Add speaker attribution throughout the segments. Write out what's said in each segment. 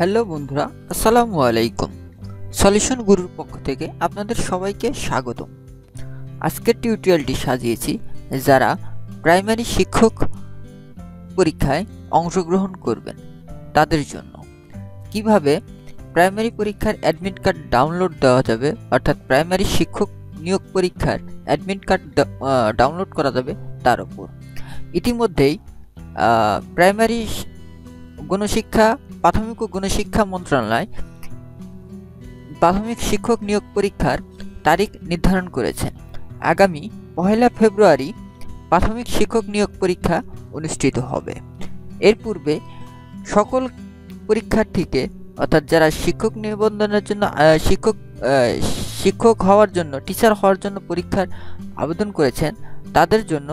Speaker 1: Hello বন্ধুরা, আসসালামু আলাইকুম। সলিউশন গুরুর পক্ষ থেকে আপনাদের সবাইকে স্বাগতম। আজকের টিউটোরিয়ালটি সাজিয়েছি যারা প্রাইমারি শিক্ষক পরীক্ষায় অংশগ্রহণ করবেন তাদের জন্য। কীভাবে প্রাইমারি পরীক্ষার অ্যাডমিট কার্ড ডাউনলোড দেওয়া যাবে, অর্থাৎ প্রাইমারি শিক্ষক নিয়োগ পরীক্ষার অ্যাডমিট কার্ড ডাউনলোড করা যাবে তার উপর। ইতিমধ্যেই প্রাইমারি গণশিক্ষা প্রাথমিক ও গণশিক্ষা মন্ত্রণালয় প্রাথমিক শিক্ষক নিয়োগ পরীক্ষার তারিখ নির্ধারণ করেছেন আগামী পহেলা ফেব্রুয়ারি প্রাথমিক শিক্ষক নিয়োগ পরীক্ষা অনুষ্ঠিত হবে। এর পূর্বে সকল পরীক্ষার্থীকে, অর্থাৎ যারা শিক্ষক নিবন্ধনের জন্য শিক্ষক শিক্ষক হওয়ার জন্য টিচার হওয়ার জন্য পরীক্ষার আবেদন করেছেন, তাদের জন্য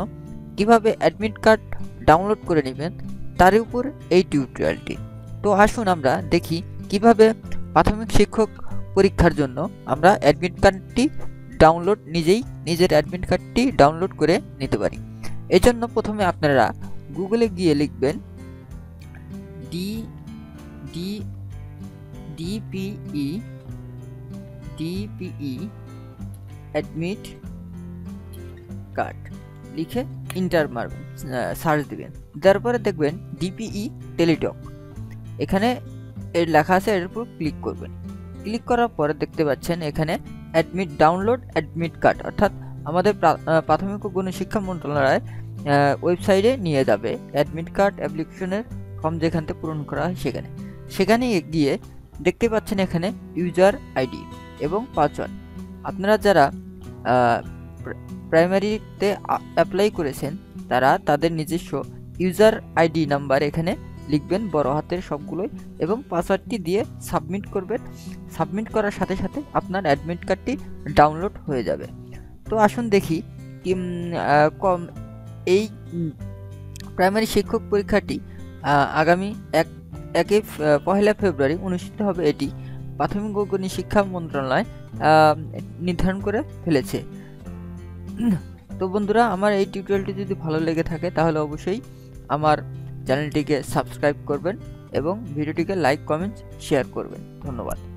Speaker 1: কীভাবে অ্যাডমিট কার্ড ডাউনলোড করে নেবেন, তার উপর এই টিউটোরিয়ালটি তো আসুন আমরা দেখি কীভাবে প্রাথমিক শিক্ষক পরীক্ষার জন্য আমরা অ্যাডমিট কার্ডটি ডাউনলোড নিজেই নিজের অ্যাডমিট কার্ডটি ডাউনলোড করে নিতে পারি। এজন্য প্রথমে আপনারা গুগলে গিয়ে লিখবেন D D DPE DPE admit card লিখে ইন্টার মারবেন সার্চ দিবেন। তারপরে দেখবেন ডিপিই টেলিটক এখানে এর লেখা আছে, এর উপর ক্লিক করবেন। ক্লিক করার পরে দেখতে পাচ্ছেন এখানে অ্যাডমিট ডাউনলোড অ্যাডমিট কার্ড অর্থাৎ আমাদের প্রাথমিক ও গণশিক্ষা মন্ত্রণালয় ওয়েবসাইটে নিয়ে যাবে অ্যাডমিট কার্ড অ্যাপ্লিকেশনের ফর্ম যেখান থেকে পূরণ করা হয় সেখানে। সেখানে গিয়ে দেখতে পাচ্ছেন এখানে ইউজার আইডি এবং পাসওয়ার্ড আপনারা যারা প্রাইমারিতে অ্যাপ্লাই করেছেন, তারা তাদের নিজস্ব ইউজার আইডি নাম্বার এখানে লিখবেন বড় হাতের সবগুলোই এবং পাসওয়ার্ডটি দিয়ে সাবমিট করবেন। সাবমিট করার সাথে সাথে আপনার অ্যাডমিট কার্ডটি ডাউনলোড হয়ে যাবে। তো আসুন দেখি কম, এই প্রাইমারি শিক্ষক পরীক্ষাটি আগামী এক, একে পহেলা ফেব্রুয়ারি অনুষ্ঠিত হবে এটি। প্রাথমিক ও শিক্ষা মন্ত্রণালয় নির্ধারণ করে ফেলেছে। তো বন্ধুরা, আমার এই টিউটোরিয়ালটি যদি ভালো লেগে থাকে, তাহলে অবশ্যই আমার চ্যানেলটিকে সাবস্ক্রাইব করবেন এবং ভিডিওটিকে লাইক কমেন্ট শেয়ার করবেন। ধন্যবাদ।